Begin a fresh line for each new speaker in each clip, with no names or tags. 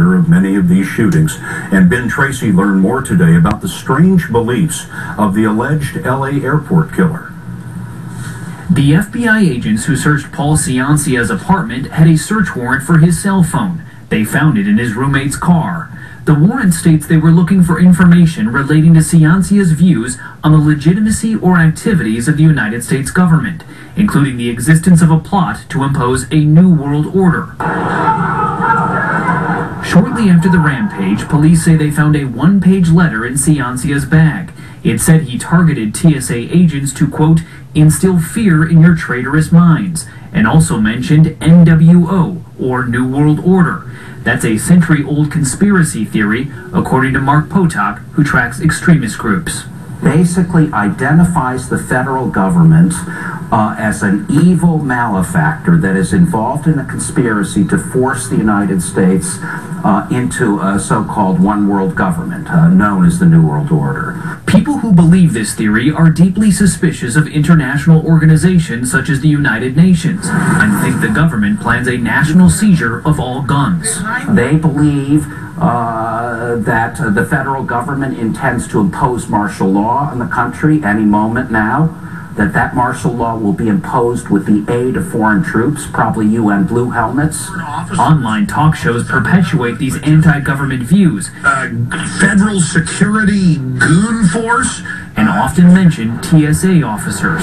of many of these shootings. And Ben Tracy learned more today about the strange beliefs of the alleged LA airport killer.
The FBI agents who searched Paul Ciancia's apartment had a search warrant for his cell phone. They found it in his roommate's car. The warrant states they were looking for information relating to Ciancia's views on the legitimacy or activities of the United States government, including the existence of a plot to impose a New World Order. Shortly after the rampage, police say they found a one-page letter in Ciancia's bag. It said he targeted TSA agents to, quote, instill fear in your traitorous minds, and also mentioned NWO, or New World Order. That's a century-old conspiracy theory, according to Mark Potok, who tracks extremist groups.
Basically identifies the federal government uh, as an evil malefactor that is involved in a conspiracy to force the United States uh, into a so-called one world government, uh, known as the New World Order.
People who believe this theory are deeply suspicious of international organizations such as the United Nations and think the government plans a national seizure of all guns.
They believe uh, that uh, the federal government intends to impose martial law on the country any moment now that that martial law will be imposed with the aid of foreign troops, probably UN blue helmets.
Online talk shows perpetuate these anti-government views.
Uh, federal security goon force?
And often mention TSA officers.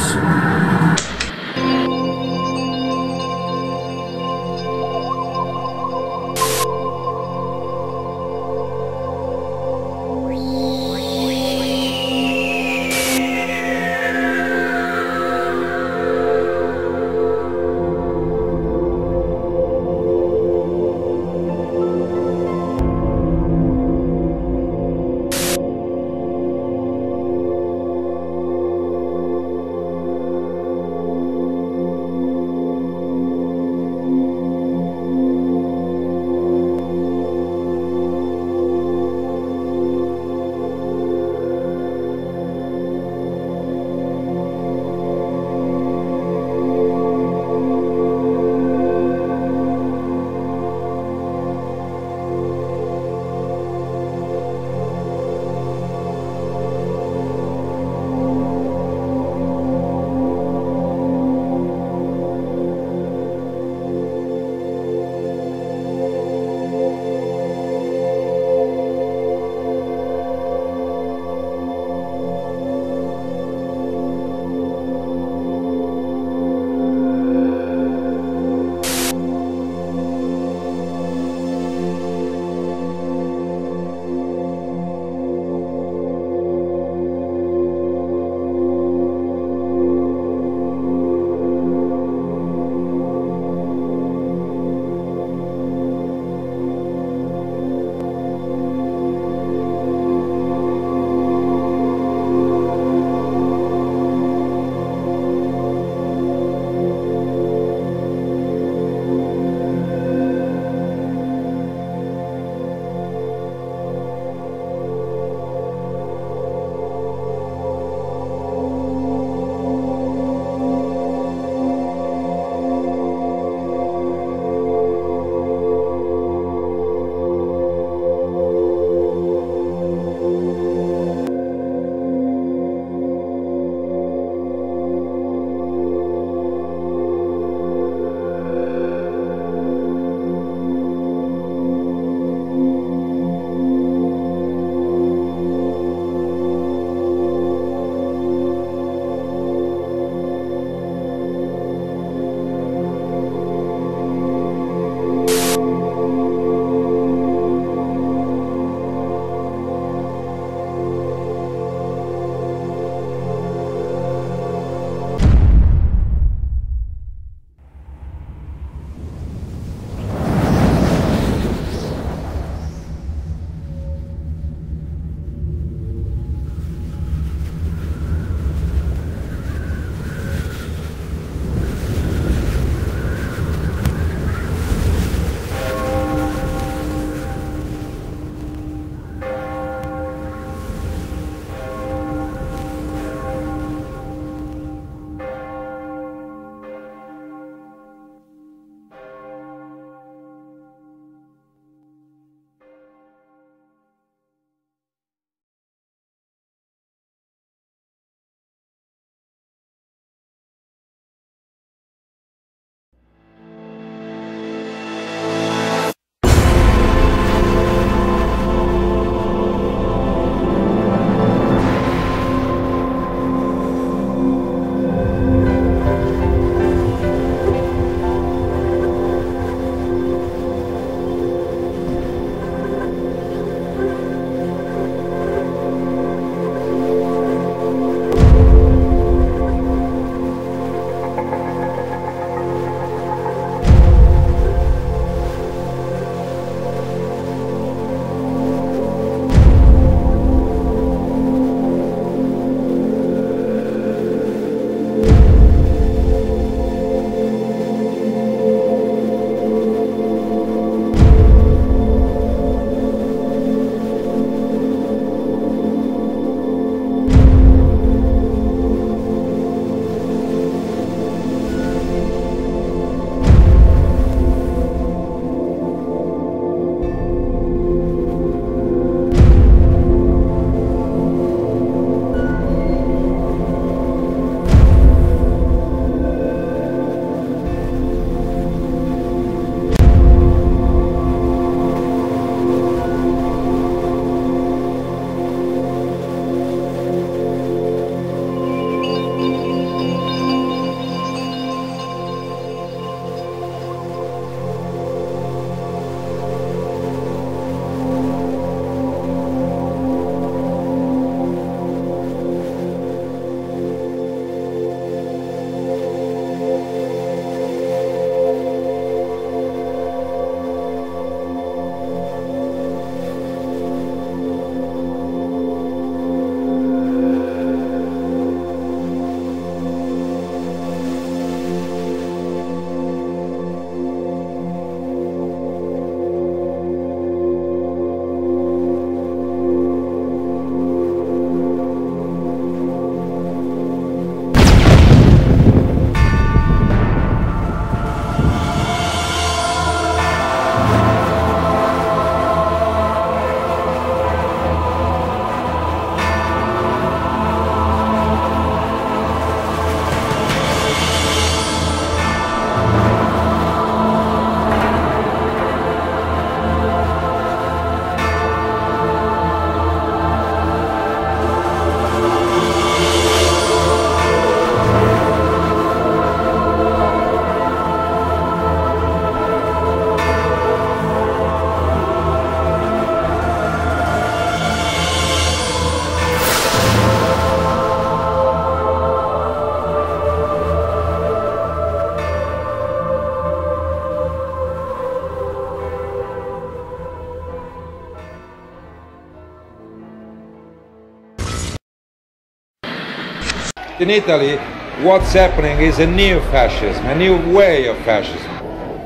In Italy, what's happening is a new fascism, a new way of fascism.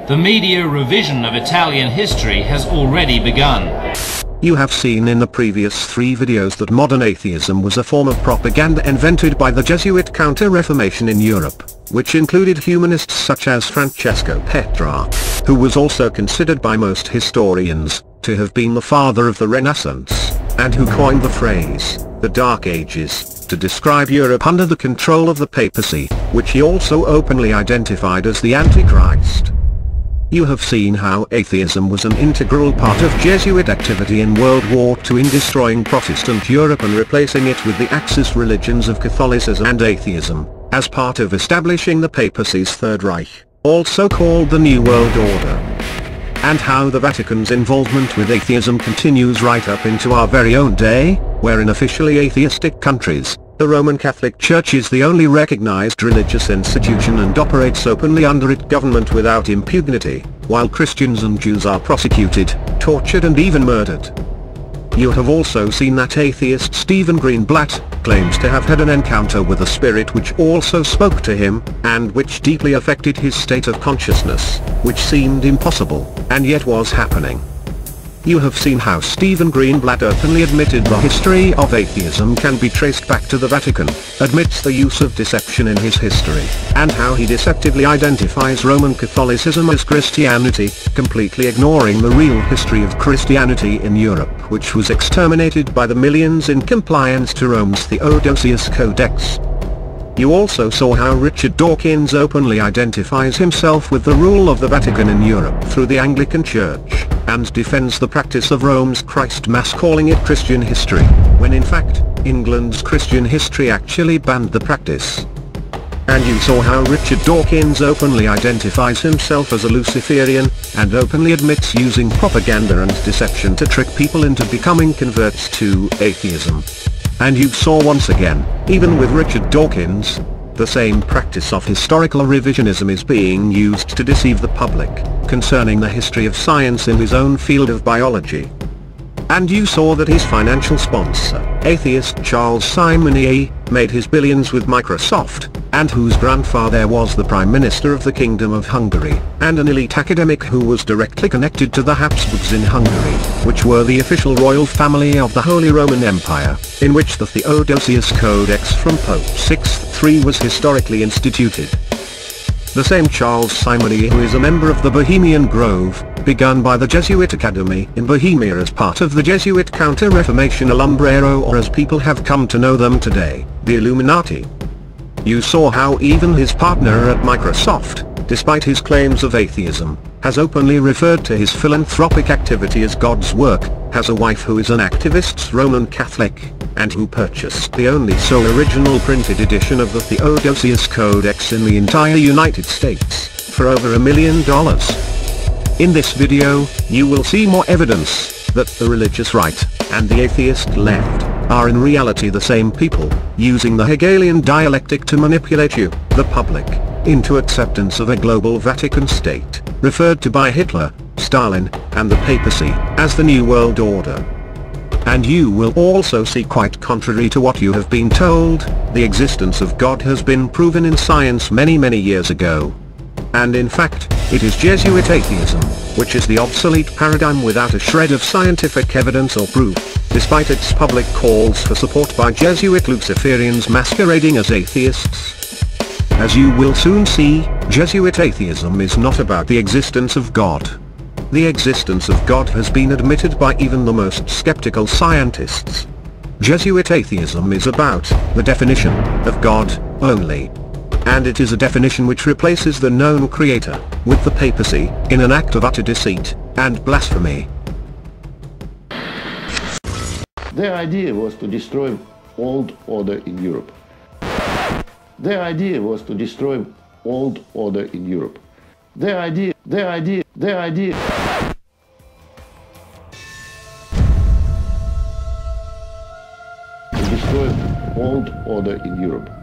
The media revision of Italian history has already begun.
You have seen in the previous three videos that modern atheism was a form of propaganda invented by the Jesuit counter-reformation in Europe, which included humanists such as Francesco Petrarch, who was also considered by most historians to have been the father of the Renaissance, and who coined the phrase, the Dark Ages, to describe Europe under the control of the papacy, which he also openly identified as the Antichrist. You have seen how atheism was an integral part of Jesuit activity in World War II in destroying Protestant Europe and replacing it with the Axis religions of Catholicism and atheism, as part of establishing the papacy's Third Reich, also called the New World Order. And how the Vatican's involvement with atheism continues right up into our very own day, where in officially atheistic countries, the Roman Catholic Church is the only recognized religious institution and operates openly under its government without impunity, while Christians and Jews are prosecuted, tortured and even murdered. You have also seen that atheist Stephen Greenblatt claims to have had an encounter with a spirit which also spoke to him, and which deeply affected his state of consciousness, which seemed impossible, and yet was happening. You have seen how Stephen Greenblatt openly admitted the history of atheism can be traced back to the Vatican, admits the use of deception in his history, and how he deceptively identifies Roman Catholicism as Christianity, completely ignoring the real history of Christianity in Europe which was exterminated by the millions in compliance to Rome's Theodosius Codex. You also saw how Richard Dawkins openly identifies himself with the rule of the Vatican in Europe through the Anglican Church, and defends the practice of Rome's Christ Mass calling it Christian history, when in fact, England's Christian history actually banned the practice. And you saw how Richard Dawkins openly identifies himself as a Luciferian, and openly admits using propaganda and deception to trick people into becoming converts to atheism. And you saw once again, even with Richard Dawkins, the same practice of historical revisionism is being used to deceive the public, concerning the history of science in his own field of biology. And you saw that his financial sponsor, atheist Charles Simonyi, made his billions with Microsoft, and whose grandfather was the Prime Minister of the Kingdom of Hungary, and an elite academic who was directly connected to the Habsburgs in Hungary, which were the official royal family of the Holy Roman Empire, in which the Theodosius Codex from Pope Sixtus III was historically instituted. The same Charles Simonyi who is a member of the Bohemian Grove, begun by the Jesuit Academy in Bohemia as part of the Jesuit Counter-Reformation Alumbrero or as people have come to know them today, the Illuminati. You saw how even his partner at Microsoft, despite his claims of atheism, has openly referred to his philanthropic activity as God's work, has a wife who is an activist Roman Catholic, and who purchased the only sole original printed edition of the Theodosius Codex in the entire United States, for over a million dollars. In this video, you will see more evidence, that the religious right, and the atheist left, are in reality the same people, using the Hegelian dialectic to manipulate you, the public, into acceptance of a global Vatican state, referred to by Hitler, Stalin, and the papacy, as the New World Order. And you will also see quite contrary to what you have been told, the existence of God has been proven in science many many years ago. And in fact, it is Jesuit atheism, which is the obsolete paradigm without a shred of scientific evidence or proof, despite its public calls for support by Jesuit Luciferians masquerading as atheists. As you will soon see, Jesuit atheism is not about the existence of God. The existence of God has been admitted by even the most skeptical scientists. Jesuit atheism is about the definition of God only. And it is a definition which replaces the known creator with the papacy in an act of utter deceit and blasphemy.
Their idea was to destroy old order in Europe. Their idea was to destroy old order in Europe. Their idea, their idea, their idea. To destroy old order in Europe.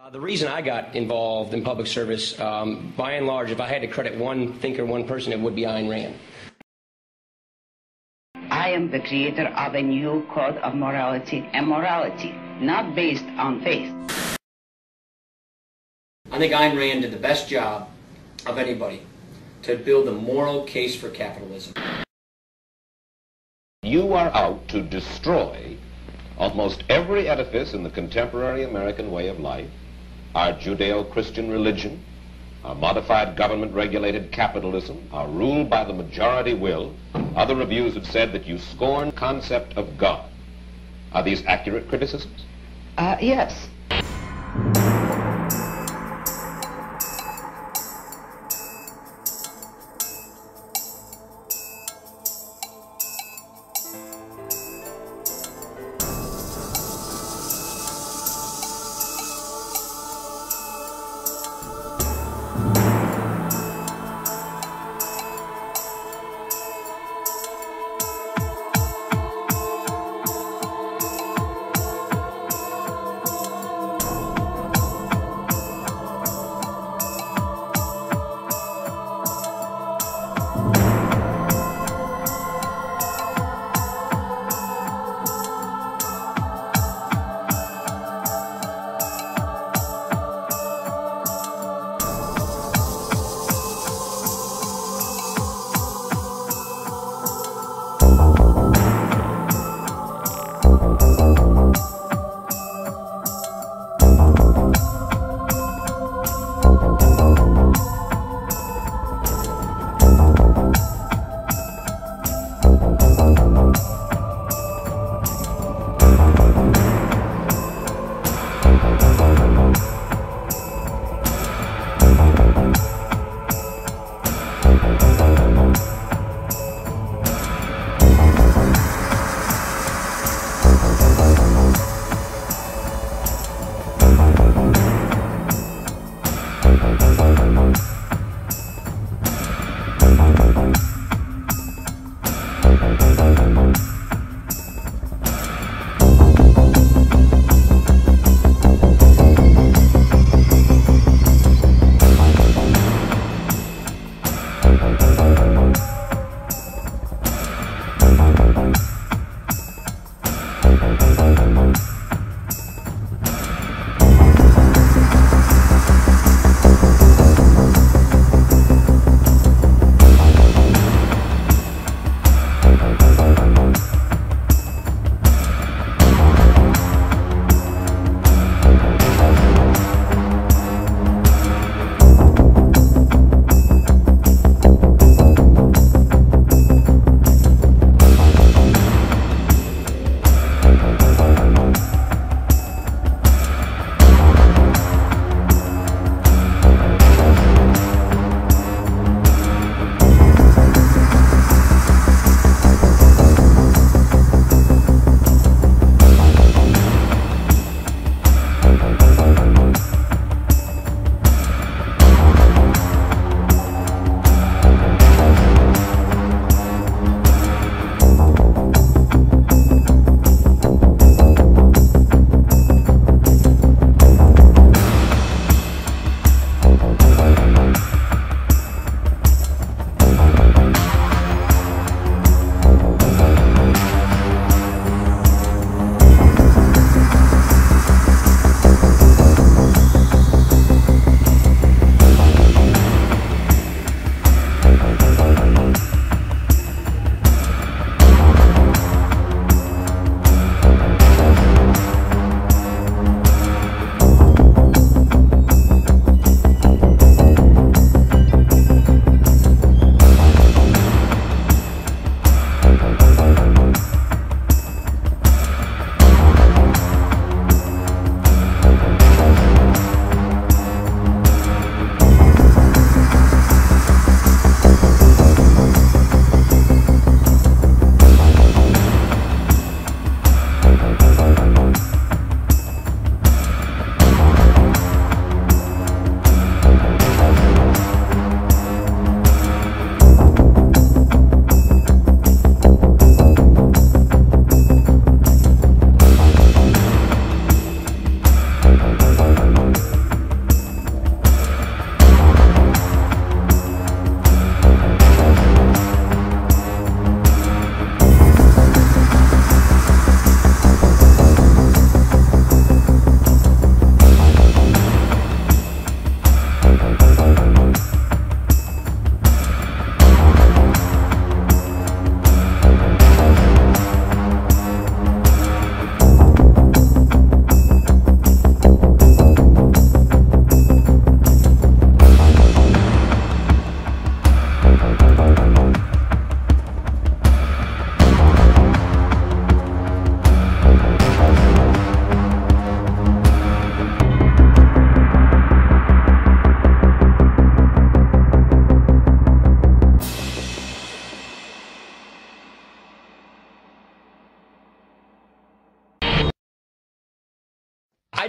Uh, the reason I got involved in public service, um, by and large, if I had to credit one thinker, one person, it would be Ayn Rand.
I am the creator of a new code of morality and morality, not based on faith.
I think Ayn Rand did the best job of anybody to build a moral case for capitalism.
You are out to destroy almost every edifice in the contemporary American way of life, our Judeo-Christian religion, our modified government-regulated capitalism, our rule by the majority will. Other reviews have said that you scorn concept of God. Are these accurate criticisms?
Uh, yes.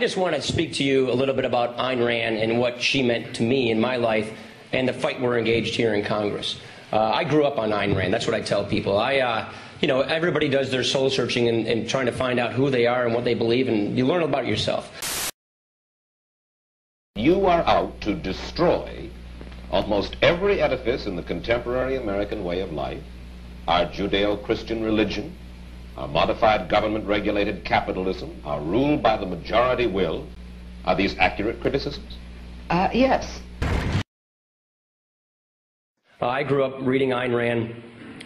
Just want to speak to you a little bit about Ayn Rand and what she meant to me in my life and the fight we're engaged here in Congress. Uh, I grew up on Ayn Rand. That's what I tell people. I, uh, you know, everybody does their soul searching and, and trying to find out who they are and what they believe, and you learn about yourself.
You are out to destroy almost every edifice in the contemporary American way of life, our Judeo-Christian religion, our modified government-regulated capitalism, our rule by the majority will. Are these accurate criticisms?
Uh, yes.
I grew up reading Ayn Rand,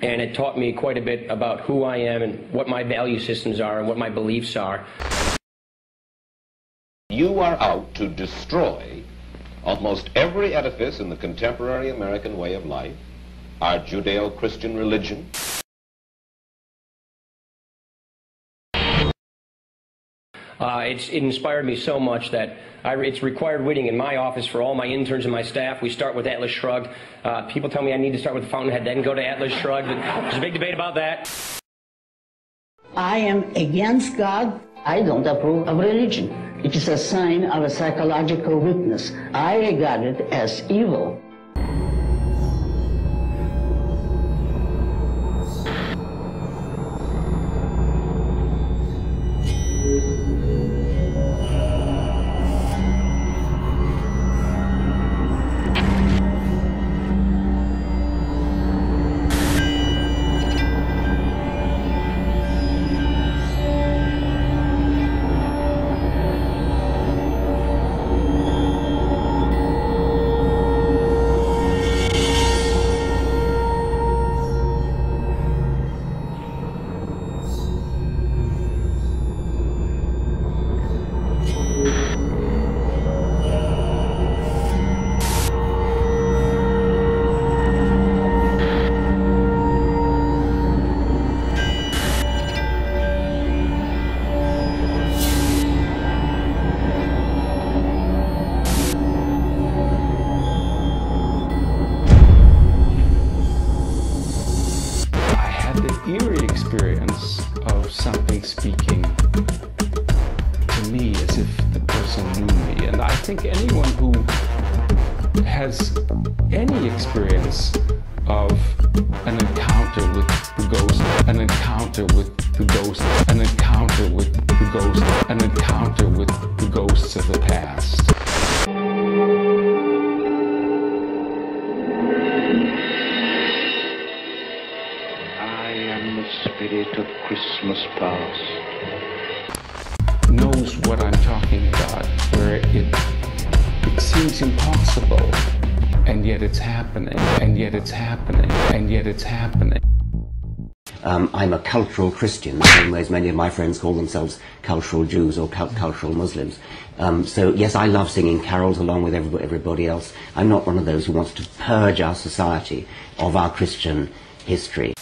and it taught me quite a bit about who I am and what my value systems are and what my beliefs are.
You are out to destroy almost every edifice in the contemporary American way of life, our Judeo-Christian religion.
Uh, it inspired me so much that I, it's required reading in my office for all my interns and my staff. We start with Atlas Shrugged. Uh, people tell me I need to start with the Fountainhead, then go to Atlas Shrugged. There's a big debate about that.
I am against God. I don't approve of religion. It is a sign of a psychological weakness. I regard it as evil.
The spirit of Christmas past.
knows what I'm talking about, where it, it seems impossible, and yet it's happening, and yet it's happening, and yet it's happening.
Um, I'm a cultural Christian, the same way as many of my friends call themselves cultural Jews or cult- cultural Muslims. Um, so yes, I love singing carols along with everybody, everybody else. I'm not one of those who wants to purge our society of our Christian history.